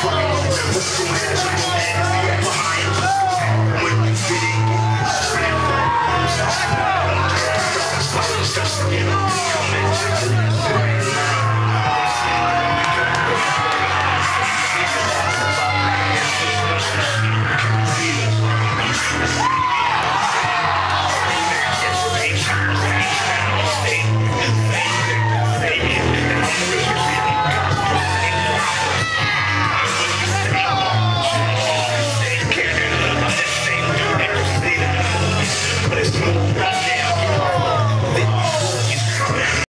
crown.